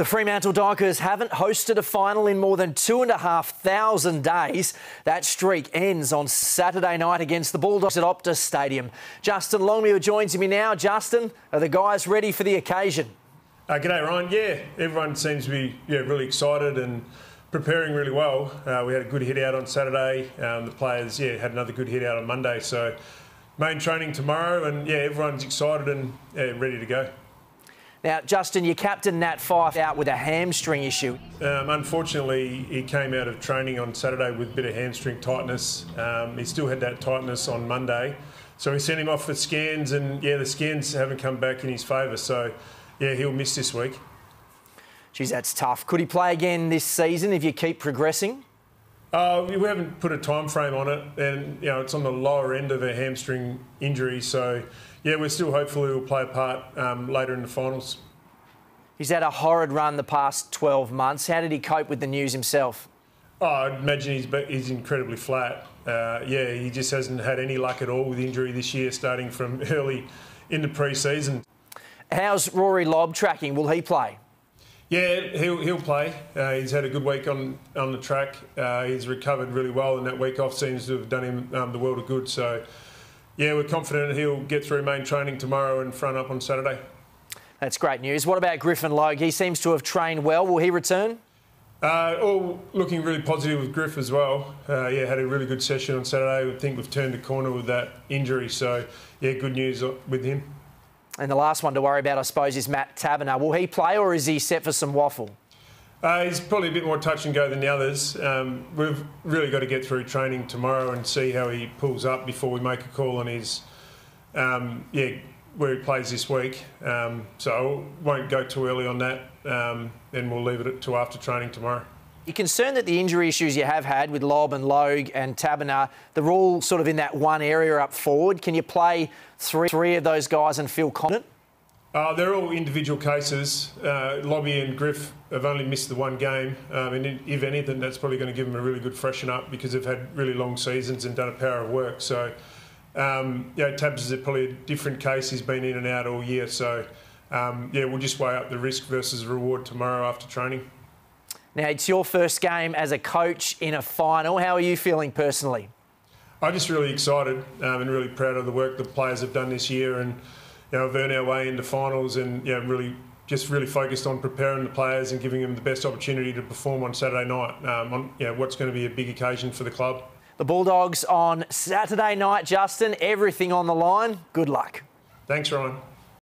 The Fremantle Dockers haven't hosted a final in more than two and a half thousand days. That streak ends on Saturday night against the Bulldogs at Optus Stadium. Justin Longmuir joins me now. Justin, are the guys ready for the occasion? Uh, g'day, Ryan. Yeah, everyone seems to be yeah, really excited and preparing really well. Uh, we had a good hit out on Saturday. Um, the players yeah had another good hit out on Monday. So main training tomorrow, and yeah, everyone's excited and yeah, ready to go. Now, Justin, your captain Nat Fyfe out with a hamstring issue. Um, unfortunately, he came out of training on Saturday with a bit of hamstring tightness. Um, he still had that tightness on Monday. So we sent him off for scans, and yeah, the scans haven't come back in his favour. So yeah, he'll miss this week. Geez, that's tough. Could he play again this season if you keep progressing? Uh, we haven't put a time frame on it, and you know it's on the lower end of a hamstring injury. So, yeah, we're still hopeful he'll play a part um, later in the finals. He's had a horrid run the past 12 months. How did he cope with the news himself? Oh, I imagine he's he's incredibly flat. Uh, yeah, he just hasn't had any luck at all with injury this year, starting from early in the pre-season. How's Rory Lobb tracking? Will he play? Yeah, he'll, he'll play. Uh, he's had a good week on, on the track. Uh, he's recovered really well, and that week off seems to have done him um, the world of good. So, yeah, we're confident he'll get through main training tomorrow and front up on Saturday. That's great news. What about Griffin Logue? He seems to have trained well. Will he return? Uh, all looking really positive with Griff as well. Uh, yeah, had a really good session on Saturday. I think we've turned the corner with that injury. So, yeah, good news with him. And the last one to worry about, I suppose, is Matt Taberner. Will he play or is he set for some WAFL? Uh, he's probably a bit more touch and go than the others. Um, we've really got to get through training tomorrow and see how he pulls up before we make a call on his, um, yeah, where he plays this week. Um, so won't go too early on that, um, and we'll leave it to after training tomorrow. You're concerned that the injury issues you have had with Lobb and Logue and Taberner, they're all sort of in that one area up forward. Can you play three, three of those guys and feel confident? Uh, they're all individual cases. Uh, Lobby and Griff have only missed the one game, um, and if anything, that's probably going to give them a really good freshen up because they've had really long seasons and done a power of work. So, um, yeah, Tabs is probably a different case. He's been in and out all year. So, um, yeah, we'll just weigh up the risk versus reward tomorrow after training. Now, it's your first game as a coach in a final. How are you feeling personally? I'm just really excited um, and really proud of the work the players have done this year and, you know, earned our way into finals and, you know, really just really focused on preparing the players and giving them the best opportunity to perform on Saturday night um, on, you know, what's going to be a big occasion for the club. The Bulldogs on Saturday night, Justin. Everything on the line. Good luck. Thanks, Ryan.